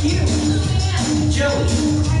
cute. Jelly.